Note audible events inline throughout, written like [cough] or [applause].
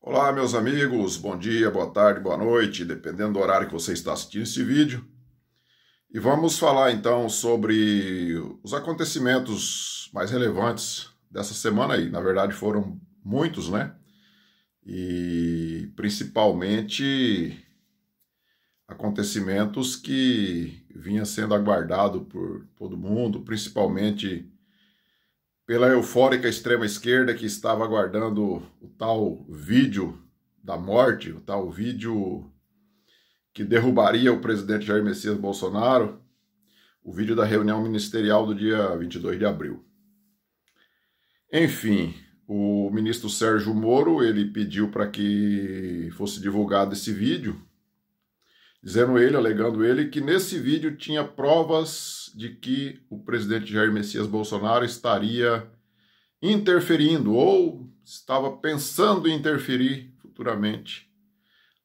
Olá, meus amigos, bom dia, boa tarde, boa noite, dependendo do horário que você está assistindo esse vídeo. E vamos falar então sobre os acontecimentos mais relevantes dessa semana aí. Na verdade, foram muitos, né? E principalmente acontecimentos que vinha sendo aguardado por todo mundo, principalmente pela eufórica extrema-esquerda que estava aguardando o tal vídeo da morte, o tal vídeo que derrubaria o presidente Jair Messias Bolsonaro, o vídeo da reunião ministerial do dia 22 de abril. Enfim, o ministro Sérgio Moro, ele pediu para que fosse divulgado esse vídeo, dizendo ele, alegando ele, que nesse vídeo tinha provas de que o presidente Jair Messias Bolsonaro estaria interferindo ou estava pensando em interferir futuramente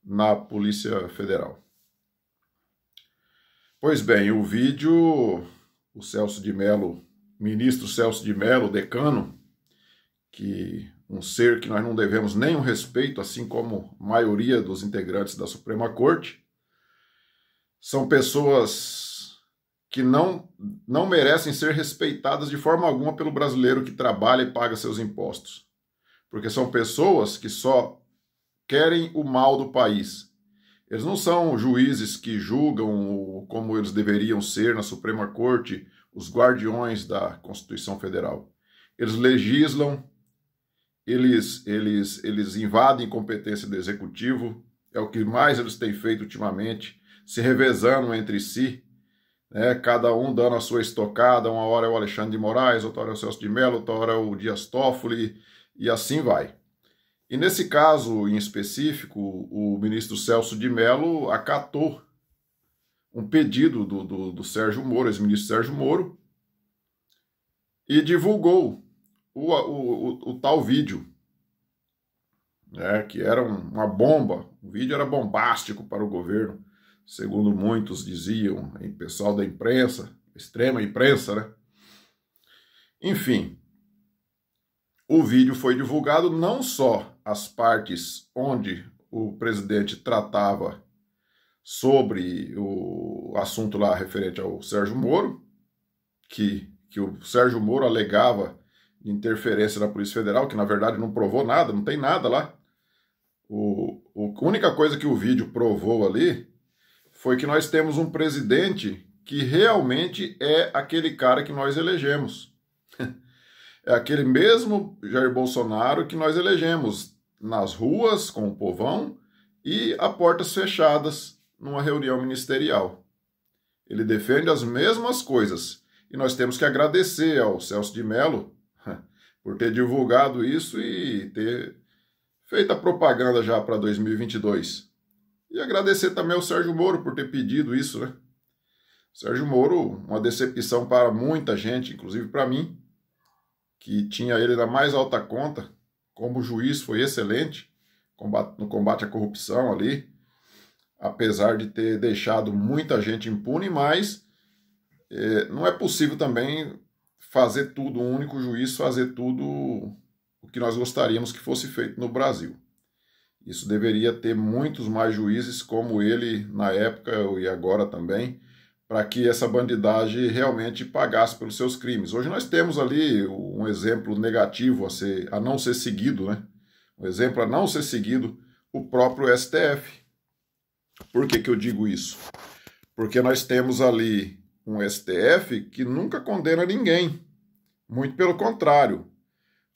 na Polícia Federal. Pois bem, o vídeo, o Celso de Mello, ministro Celso de Mello, decano, que um ser que nós não devemos nenhum respeito, assim como a maioria dos integrantes da Suprema Corte, são pessoas que não, não merecem ser respeitadas de forma alguma pelo brasileiro que trabalha e paga seus impostos. Porque são pessoas que só querem o mal do país. Eles não são juízes que julgam como eles deveriam ser na Suprema Corte, os guardiões da Constituição Federal. Eles legislam, eles, eles, eles invadem competência do Executivo, é o que mais eles têm feito ultimamente se revezando entre si, né, cada um dando a sua estocada, uma hora é o Alexandre de Moraes, outra hora é o Celso de Mello, outra hora é o Dias Toffoli, e assim vai. E nesse caso em específico, o ministro Celso de Mello acatou um pedido do, do, do Sérgio Moro, ex-ministro Sérgio Moro, e divulgou o, o, o, o tal vídeo, né, que era um, uma bomba, o vídeo era bombástico para o governo, segundo muitos diziam, em pessoal da imprensa, extrema imprensa, né? Enfim, o vídeo foi divulgado não só as partes onde o presidente tratava sobre o assunto lá referente ao Sérgio Moro, que, que o Sérgio Moro alegava interferência da Polícia Federal, que na verdade não provou nada, não tem nada lá. O, o, a única coisa que o vídeo provou ali foi que nós temos um presidente que realmente é aquele cara que nós elegemos. [laughs] é aquele mesmo Jair Bolsonaro que nós elegemos nas ruas com o povão e a portas fechadas numa reunião ministerial. Ele defende as mesmas coisas e nós temos que agradecer ao Celso de Mello [laughs] por ter divulgado isso e ter feito a propaganda já para 2022. E agradecer também ao Sérgio Moro por ter pedido isso, né? Sérgio Moro, uma decepção para muita gente, inclusive para mim, que tinha ele na mais alta conta, como juiz foi excelente no combate à corrupção ali, apesar de ter deixado muita gente impune, mas é, não é possível também fazer tudo, um único juiz fazer tudo o que nós gostaríamos que fosse feito no Brasil. Isso deveria ter muitos mais juízes como ele na época e agora também, para que essa bandidagem realmente pagasse pelos seus crimes. Hoje nós temos ali um exemplo negativo a, ser, a não ser seguido, né? Um exemplo a não ser seguido, o próprio STF. Por que, que eu digo isso? Porque nós temos ali um STF que nunca condena ninguém. Muito pelo contrário.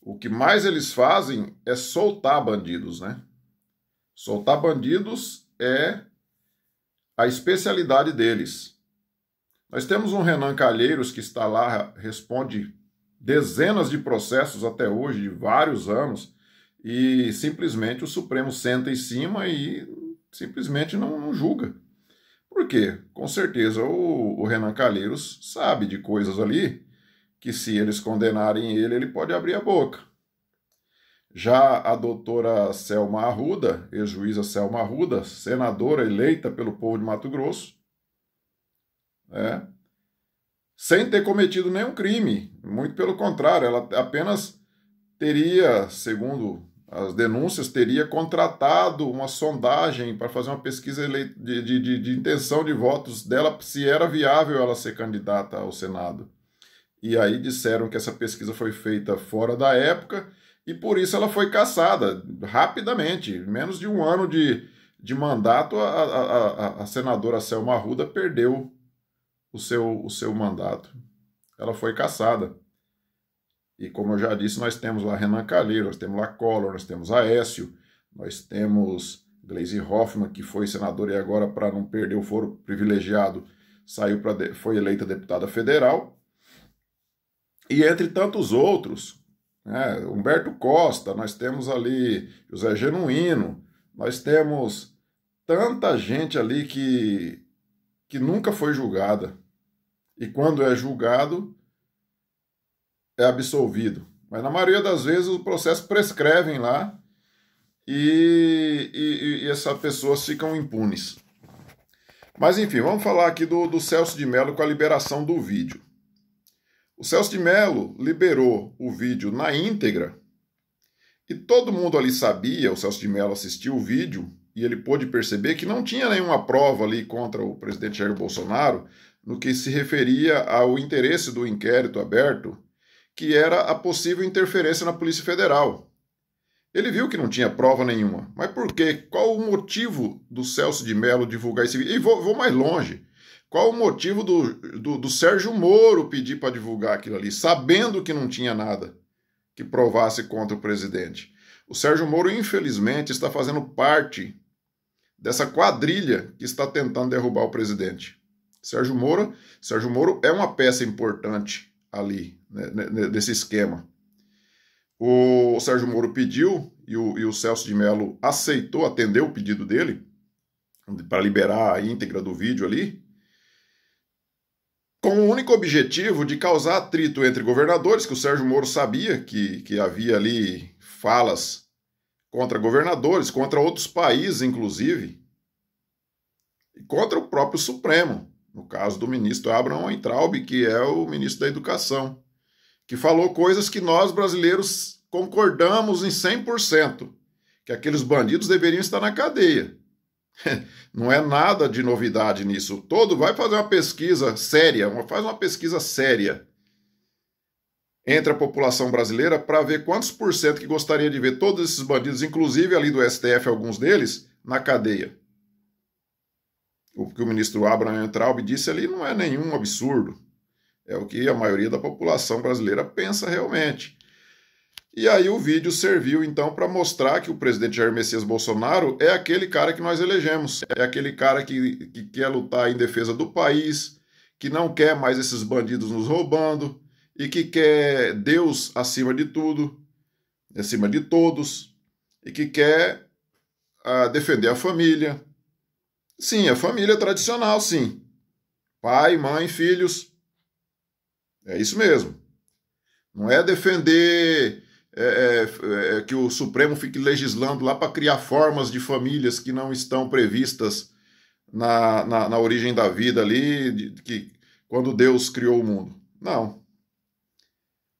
O que mais eles fazem é soltar bandidos, né? Soltar bandidos é a especialidade deles. Nós temos um Renan Calheiros que está lá, responde dezenas de processos até hoje, de vários anos, e simplesmente o Supremo senta em cima e simplesmente não, não julga. Por quê? Com certeza o, o Renan Calheiros sabe de coisas ali que se eles condenarem ele, ele pode abrir a boca. Já a doutora Selma Arruda, ex-juíza Selma Arruda, senadora eleita pelo povo de Mato Grosso, né, sem ter cometido nenhum crime, muito pelo contrário, ela apenas teria, segundo as denúncias, teria contratado uma sondagem para fazer uma pesquisa de, de, de, de, intenção de votos dela, se era viável ela ser candidata ao Senado. E aí disseram que essa pesquisa foi feita fora da época e por isso ela foi caçada rapidamente. Menos de um ano de, de mandato, a, a, a, a senadora Selma Arruda perdeu o seu, o seu mandato. Ela foi caçada. E como eu já disse, nós temos lá Renan Calheiro, nós temos lá Collor, nós temos Aécio, nós temos Gleisi Hoffmann, que foi senador e agora, para não perder o foro privilegiado, saiu para foi eleita deputada federal. E entre tantos outros, né, Humberto Costa, nós temos ali José Genuíno, nós temos tanta gente ali que, que nunca foi julgada. E quando é julgado, é absolvido. Mas na maioria das vezes o processo prescrevem lá e, e, e essas pessoas ficam impunes. Mas enfim, vamos falar aqui do, do Celso de Mello com a liberação do vídeo. O Celso de Mello liberou o vídeo na íntegra e todo mundo ali sabia, o Celso de Mello assistiu o vídeo e ele pôde perceber que não tinha nenhuma prova ali contra o presidente Jair Bolsonaro no que se referia ao interesse do inquérito aberto que era a possível interferência na Polícia Federal. Ele viu que não tinha prova nenhuma. Mas por quê? Qual o motivo do Celso de Mello divulgar esse vídeo? E vou, vou mais longe. Qual o motivo do, do, do Sérgio Moro pedir para divulgar aquilo ali, sabendo que não tinha nada que provasse contra o presidente? O Sérgio Moro, infelizmente, está fazendo parte dessa quadrilha que está tentando derrubar o presidente. Sérgio Moro, Sérgio Moro é uma peça importante ali, né, né, né, desse esquema. O Sérgio Moro pediu e o, e o Celso de Mello aceitou, atendeu o pedido dele para liberar a íntegra do vídeo ali, com o único objetivo de causar atrito entre governadores, que o Sérgio Moro sabia que, que havia ali falas contra governadores, contra outros países, inclusive, e contra o próprio Supremo no caso do ministro Abraham Weintraub, que é o ministro da Educação, que falou coisas que nós brasileiros concordamos em 100%, que aqueles bandidos deveriam estar na cadeia. [laughs] Não é nada de novidade nisso. Todo vai fazer uma pesquisa séria, faz uma pesquisa séria entre a população brasileira para ver quantos por cento que gostaria de ver todos esses bandidos, inclusive ali do STF, alguns deles, na cadeia o que o ministro Abraham Traub disse ali não é nenhum absurdo. É o que a maioria da população brasileira pensa realmente. E aí o vídeo serviu então para mostrar que o presidente Jair Messias Bolsonaro é aquele cara que nós elegemos, é aquele cara que, que quer lutar em defesa do país, que não quer mais esses bandidos nos roubando e que quer Deus acima de tudo, acima de todos, e que quer uh, defender a família, Sim, a família tradicional, sim. Pai, mãe, filhos. É isso mesmo. Não é defender é, é, é, que o Supremo fique legislando lá para criar formas de famílias que não estão previstas na, na, na origem da vida ali, de, que, quando Deus criou o mundo. Não.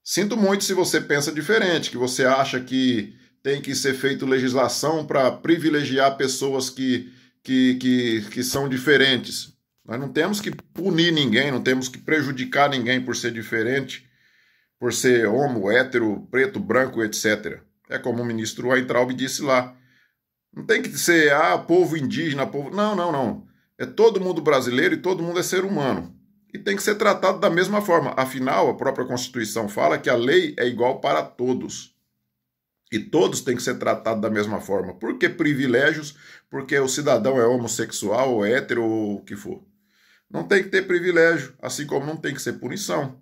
Sinto muito se você pensa diferente, que você acha que tem que ser feito legislação para privilegiar pessoas que que, que, que são diferentes. Nós não temos que punir ninguém, não temos que prejudicar ninguém por ser diferente, por ser homo, hétero, preto, branco, etc. É como o ministro Weintraub disse lá. Não tem que ser, ah, povo indígena, povo. Não, não, não. É todo mundo brasileiro e todo mundo é ser humano. E tem que ser tratado da mesma forma. Afinal, a própria Constituição fala que a lei é igual para todos. E todos têm que ser tratados da mesma forma. Por que privilégios? Porque o cidadão é homossexual, ou hétero, ou o que for. Não tem que ter privilégio, assim como não tem que ser punição.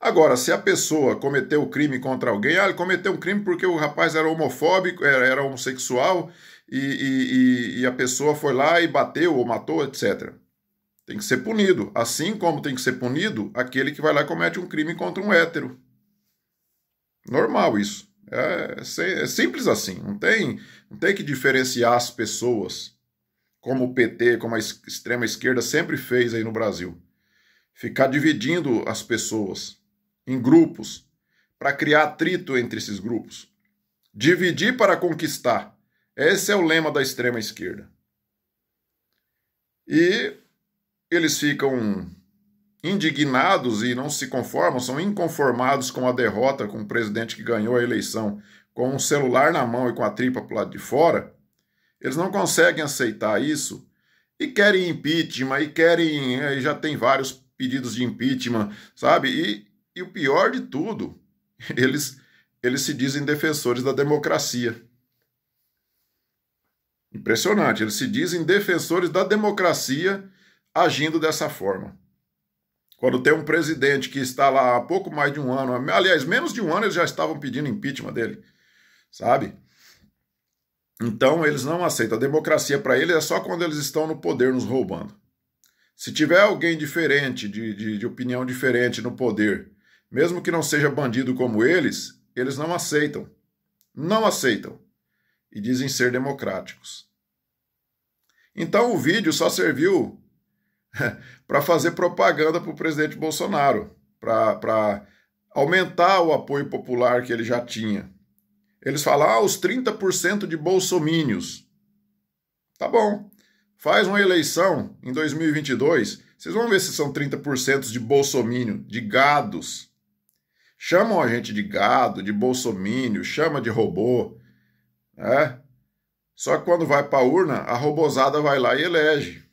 Agora, se a pessoa cometeu crime contra alguém, ah, ele cometeu um crime porque o rapaz era homofóbico, era, era homossexual, e, e, e a pessoa foi lá e bateu ou matou, etc. Tem que ser punido. Assim como tem que ser punido aquele que vai lá e comete um crime contra um hétero. Normal isso. É, é, simples assim, não tem, não tem que diferenciar as pessoas, como o PT, como a extrema esquerda sempre fez aí no Brasil. Ficar dividindo as pessoas em grupos para criar atrito entre esses grupos. Dividir para conquistar. Esse é o lema da extrema esquerda. E eles ficam indignados e não se conformam, são inconformados com a derrota com o presidente que ganhou a eleição com um celular na mão e com a tripa para o lado de fora. Eles não conseguem aceitar isso e querem impeachment e querem. E já tem vários pedidos de impeachment, sabe? E, e o pior de tudo, [laughs] eles, eles se dizem defensores da democracia. Impressionante, eles se dizem defensores da democracia agindo dessa forma. Quando tem um presidente que está lá há pouco mais de um ano, aliás, menos de um ano, eles já estavam pedindo impeachment dele, sabe? Então eles não aceitam. A democracia para eles é só quando eles estão no poder nos roubando. Se tiver alguém diferente, de, de, de opinião diferente no poder, mesmo que não seja bandido como eles, eles não aceitam. Não aceitam e dizem ser democráticos. Então o vídeo só serviu [laughs] para fazer propaganda para o presidente Bolsonaro, para aumentar o apoio popular que ele já tinha. Eles falam, ah, os 30% de bolsomínios. Tá bom. Faz uma eleição em 2022, vocês vão ver se são 30% de bolsomínio, de gados. Chamam a gente de gado, de bolsomínio, chama de robô. É. Só que quando vai para a urna, a robozada vai lá e elege.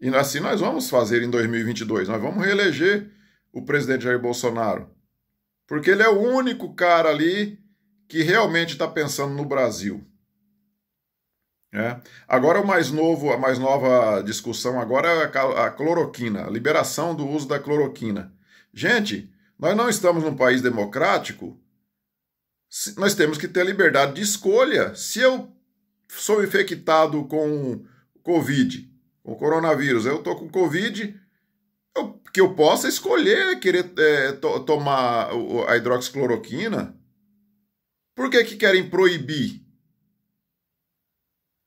E assim nós vamos fazer em 2022. Nós vamos reeleger o presidente Jair Bolsonaro. Porque ele é o único cara ali que realmente está pensando no Brasil. É. Agora o mais novo, a mais nova discussão agora é a cloroquina, a liberação do uso da cloroquina. Gente, nós não estamos num país democrático nós temos que ter a liberdade de escolha. Se eu sou infectado com Covid, com coronavírus, eu estou com Covid, eu, que eu possa escolher querer é, to, tomar a hidroxicloroquina. Por que, que querem proibir?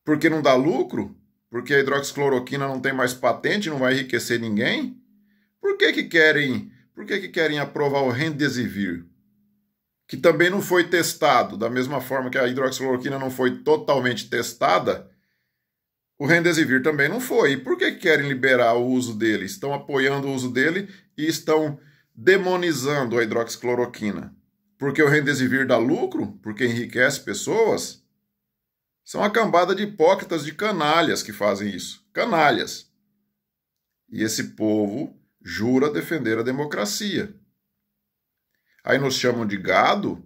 Porque não dá lucro? Porque a hidroxicloroquina não tem mais patente, não vai enriquecer ninguém? Por que, que querem, por que, que querem aprovar o Remdesivir? que também não foi testado, da mesma forma que a hidroxicloroquina não foi totalmente testada, o Remdesivir também não foi. E por que querem liberar o uso dele? Estão apoiando o uso dele e estão demonizando a hidroxicloroquina. Porque o Remdesivir dá lucro? Porque enriquece pessoas? São a cambada de hipócritas, de canalhas que fazem isso. Canalhas. E esse povo jura defender a democracia aí nos chamam de gado,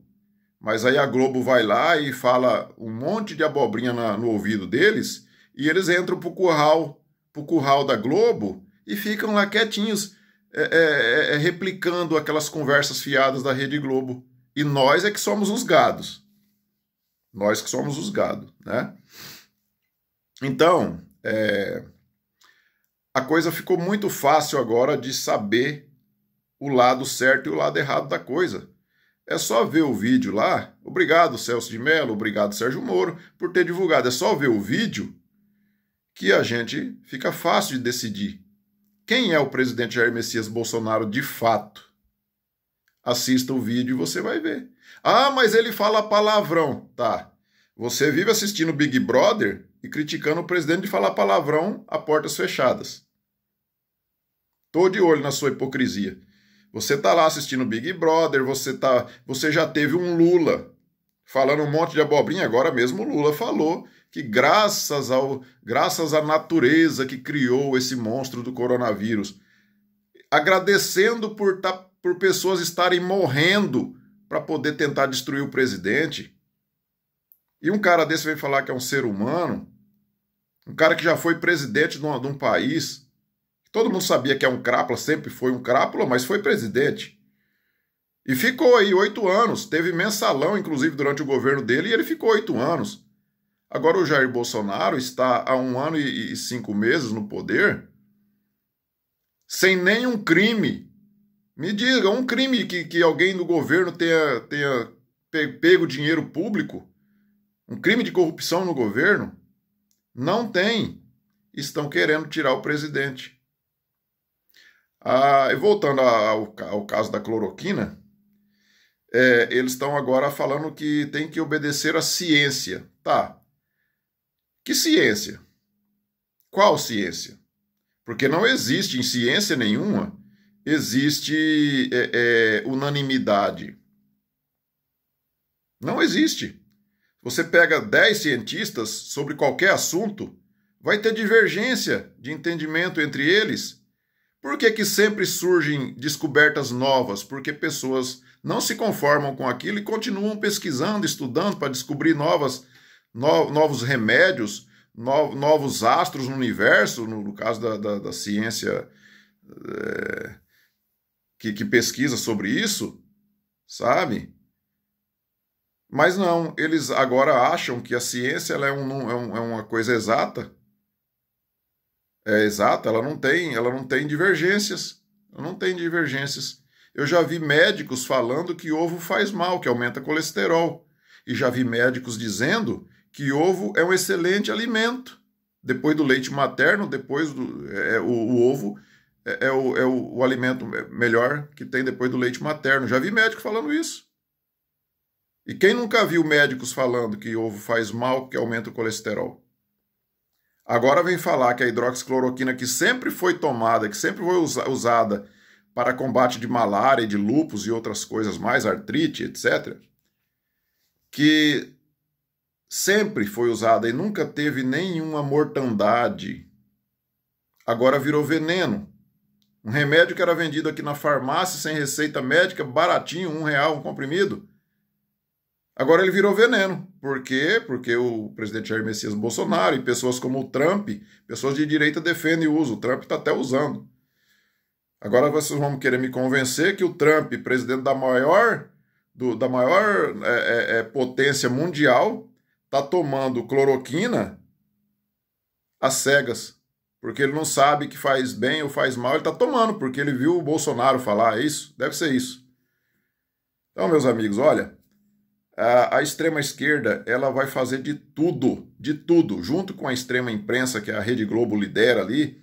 mas aí a Globo vai lá e fala um monte de abobrinha na, no ouvido deles e eles entram pro curral, pro curral da Globo e ficam lá quietinhos, é, é, é, replicando aquelas conversas fiadas da Rede Globo. E nós é que somos os gados. Nós que somos os gados, né? Então, é, a coisa ficou muito fácil agora de saber o lado certo e o lado errado da coisa. É só ver o vídeo lá. Obrigado, Celso de Mello, obrigado, Sérgio Moro, por ter divulgado. É só ver o vídeo que a gente fica fácil de decidir quem é o presidente Jair Messias Bolsonaro de fato. Assista o vídeo e você vai ver. Ah, mas ele fala palavrão. Tá. Você vive assistindo Big Brother e criticando o presidente de falar palavrão a portas fechadas. Tô de olho na sua hipocrisia. Você tá lá assistindo Big Brother, você tá, você já teve um Lula falando um monte de abobrinha, agora mesmo o Lula falou que graças ao graças à natureza que criou esse monstro do coronavírus, agradecendo por tá, por pessoas estarem morrendo para poder tentar destruir o presidente. E um cara desse vem falar que é um ser humano, um cara que já foi presidente de um, de um país, Todo mundo sabia que é um crápula, sempre foi um crápula, mas foi presidente. E ficou aí oito anos. Teve mensalão, inclusive, durante o governo dele, e ele ficou oito anos. Agora o Jair Bolsonaro está há um ano e cinco meses no poder, sem nenhum crime. Me diga, um crime que, que alguém do governo tenha, tenha pego dinheiro público? Um crime de corrupção no governo? Não tem. Estão querendo tirar o presidente. Ah, e voltando ao, ao caso da cloroquina, é, eles estão agora falando que tem que obedecer à ciência. Tá. Que ciência? Qual ciência? Porque não existe em ciência nenhuma, existe é, é, unanimidade. Não existe. Você pega 10 cientistas sobre qualquer assunto, vai ter divergência de entendimento entre eles. Por que, que sempre surgem descobertas novas? Porque pessoas não se conformam com aquilo e continuam pesquisando, estudando para descobrir novas, no, novos remédios, no, novos astros no universo, no, no caso da, da, da ciência é, que, que pesquisa sobre isso, sabe? Mas não, eles agora acham que a ciência é, um, é, um, é uma coisa exata. É exata, ela não tem, ela não tem divergências. Ela não tem divergências. Eu já vi médicos falando que ovo faz mal, que aumenta colesterol. E já vi médicos dizendo que ovo é um excelente alimento. Depois do leite materno, depois do é o, o, ovo é, é, o, é o, o alimento melhor que tem depois do leite materno. Já vi médico falando isso. E quem nunca viu médicos falando que ovo faz mal, que aumenta o colesterol? Agora vem falar que a hidroxicloroquina, que sempre foi tomada, que sempre foi usada para combate de malária, de lupus e outras coisas mais, artrite, etc., que sempre foi usada e nunca teve nenhuma mortandade, agora virou veneno. Um remédio que era vendido aqui na farmácia sem receita médica, baratinho, um real um comprimido, Agora ele virou veneno. Por quê? Porque o presidente Jair Messias Bolsonaro e pessoas como o Trump, pessoas de direita defendem o uso. O Trump está até usando. Agora vocês vão querer me convencer que o Trump, presidente da maior, do, da maior é, é, é potência mundial, está tomando cloroquina às cegas. Porque ele não sabe que faz bem ou faz mal, ele está tomando, porque ele viu o Bolsonaro falar. É isso? Deve ser isso. Então, meus amigos, olha, a, a extrema esquerda ela vai fazer de tudo, de tudo, junto com a extrema imprensa que a Rede Globo lidera ali,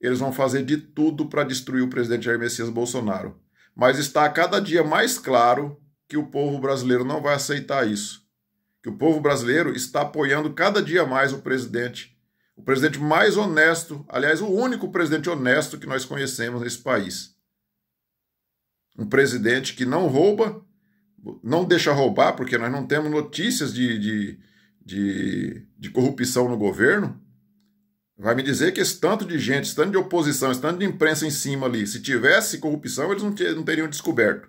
eles vão fazer de tudo para destruir o presidente Jair Messias Bolsonaro. Mas está a cada dia mais claro que o povo brasileiro não vai aceitar isso. Que o povo brasileiro está apoiando cada dia mais o presidente, o presidente mais honesto, aliás, o único presidente honesto que nós conhecemos nesse país. Um presidente que não rouba, não deixa roubar, porque nós não temos notícias de, de, de, de, corrupção no governo, vai me dizer que esse tanto de gente, esse tanto de oposição, esse tanto de imprensa em cima ali, se tivesse corrupção, eles não, não teriam descoberto.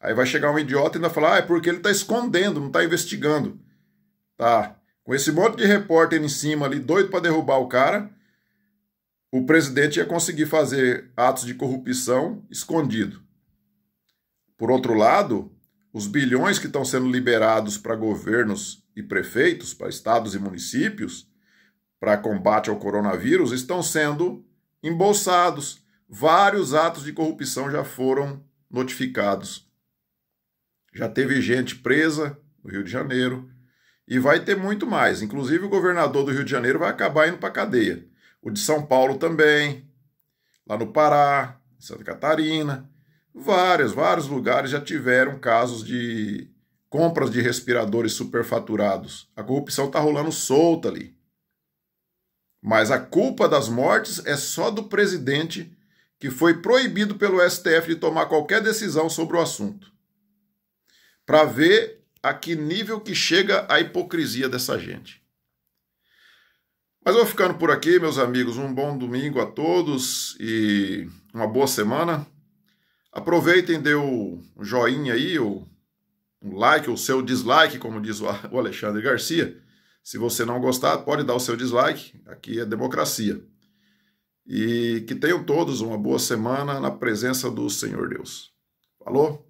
Aí vai chegar um idiota e ainda falar, ah, é porque ele está escondendo, não está investigando. Tá. Com esse monte de repórter em cima ali, doido para derrubar o cara, o presidente ia conseguir fazer atos de corrupção escondido. Por outro lado, os bilhões que estão sendo liberados para governos e prefeitos, para estados e municípios, para combate ao coronavírus, estão sendo embolsados. Vários atos de corrupção já foram notificados. Já teve gente presa no Rio de Janeiro e vai ter muito mais. Inclusive, o governador do Rio de Janeiro vai acabar indo para cadeia. O de São Paulo também, lá no Pará, Santa Catarina. Vários, vários lugares já tiveram casos de compras de respiradores superfaturados. A corrupção está rolando solta ali. Mas a culpa das mortes é só do presidente, que foi proibido pelo STF de tomar qualquer decisão sobre o assunto. Para ver a que nível que chega a hipocrisia dessa gente. Mas eu vou ficando por aqui, meus amigos. Um bom domingo a todos e uma boa semana. Aproveitem, dê o joinha aí, o like, o seu dislike, como diz o Alexandre Garcia. Se você não gostar, pode dar o seu dislike. Aqui é democracia. E que tenham todos uma boa semana na presença do Senhor Deus. Falou?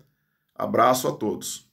Abraço a todos.